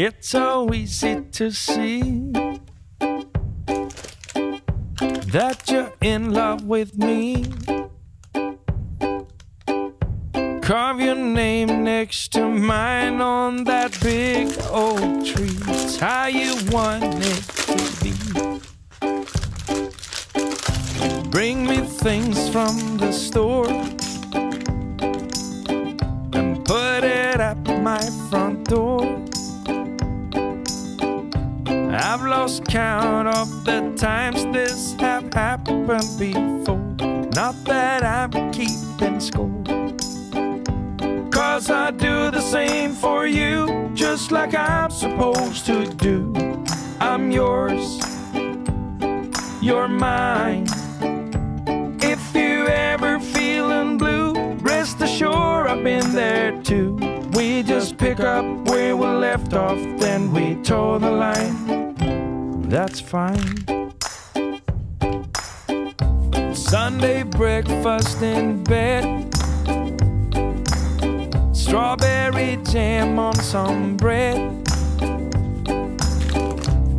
It's so easy to see that you're in love with me. Carve your name next to mine on that big old tree. It's how you want it to be. Bring me things from the store happened before. Not that I'm keeping score. Cause I do the same for you, just like I'm supposed to do. I'm yours, you're mine. If you ever feeling blue, rest assured I've been there too. We just pick up where we left off, then we toe the line. That's fine. Sunday breakfast in bed. Strawberry jam on some bread.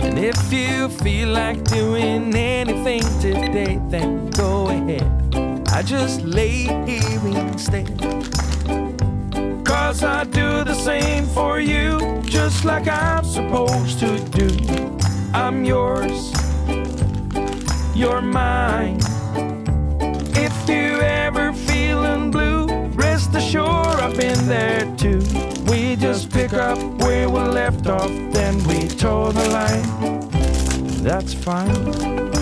And if you feel like doing anything today, then go ahead. I just lay here instead. Cause I do the same for you, just like I'm supposed to do. I'm yours, you're mine. If you ever feeling blue, rest assured I've been there too. We just pick up where we left off, then we toe the line. That's fine.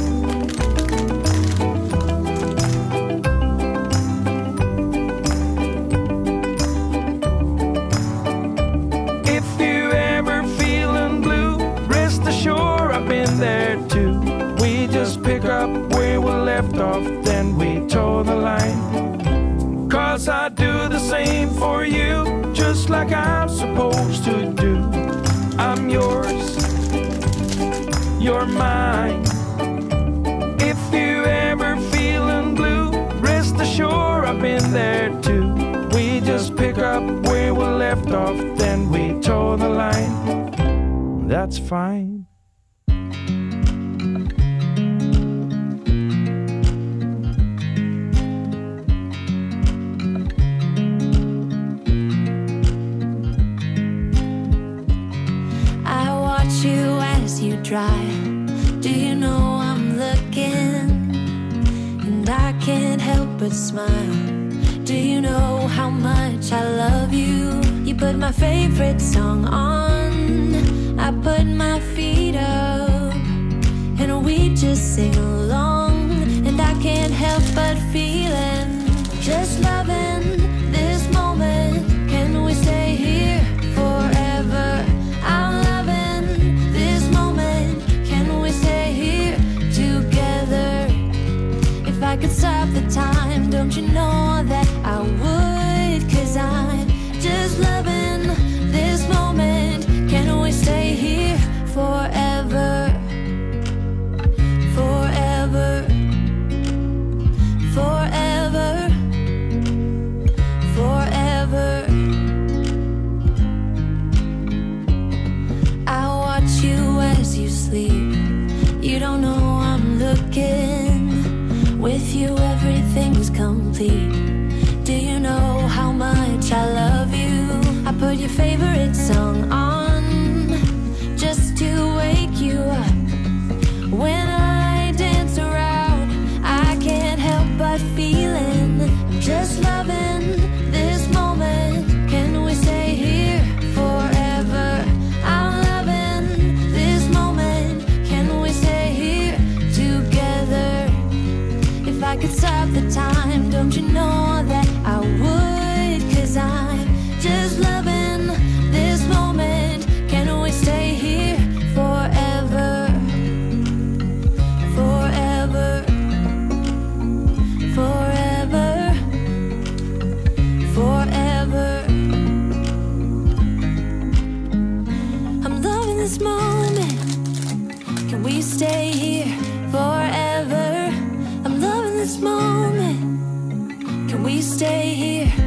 Off, then we toe the line. That's fine. I watch you as you drive. Do you know I'm looking? And I can't help but smile. Do you know how much I love you? Put my favorite song on. I put my feet up. And we just sing along. And I can't help but With you, everything's complete. Do you know how much I love you? I put your favorite song on moment. Can we stay here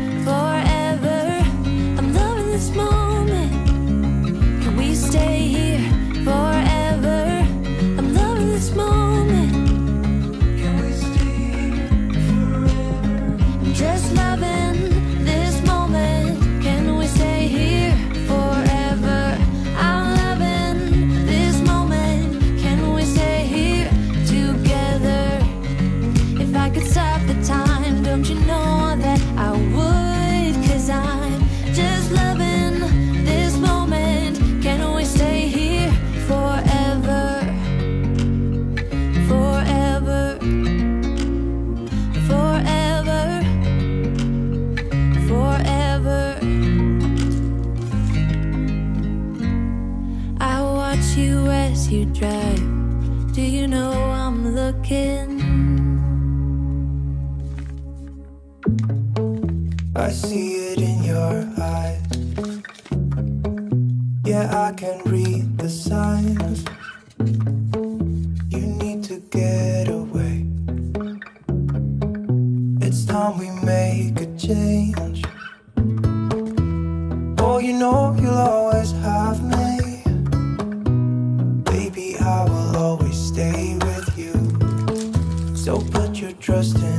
I see it in your eyes. Yeah, I can read the signs. trust in.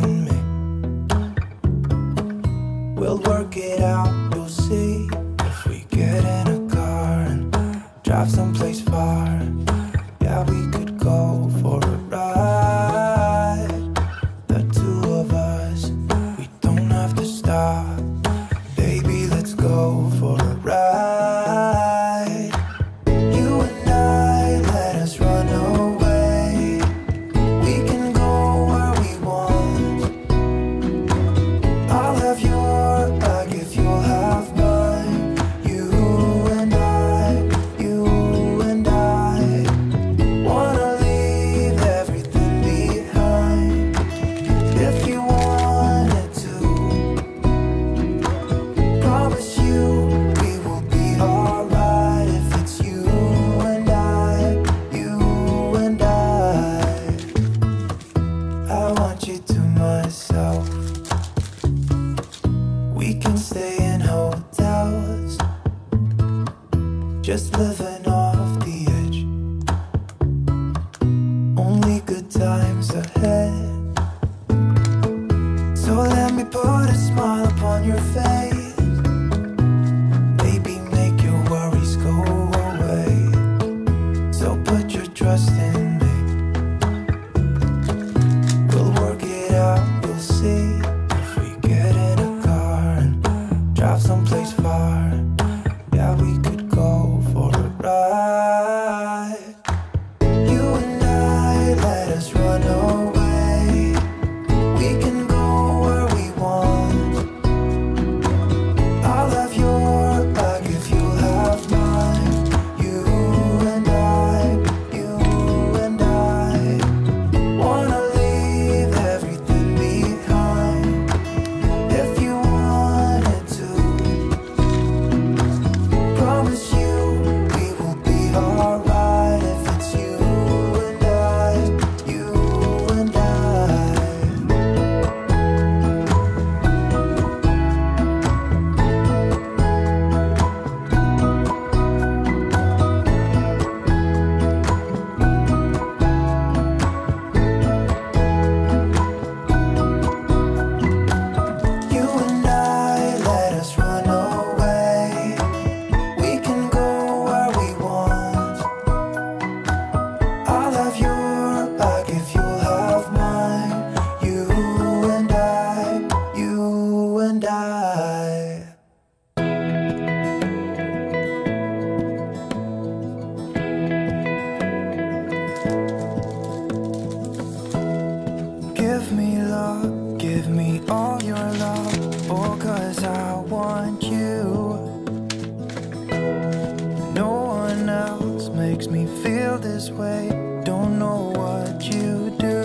this way. Don't know what you do.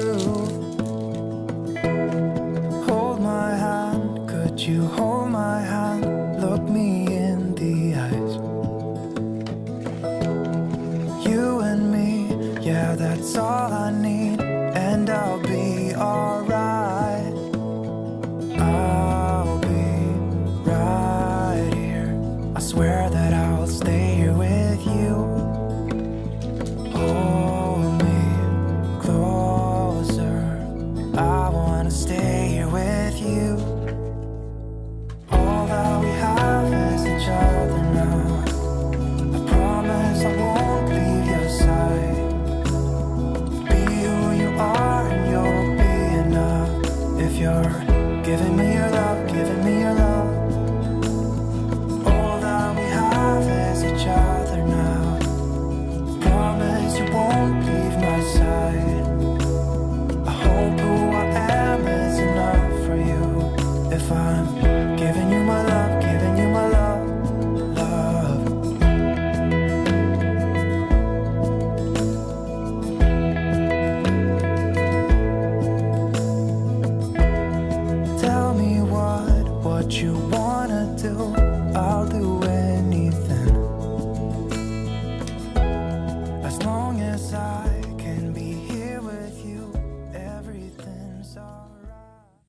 Hold my hand, could you hold my hand? Look me in the eyes. You and me, yeah that's all I need.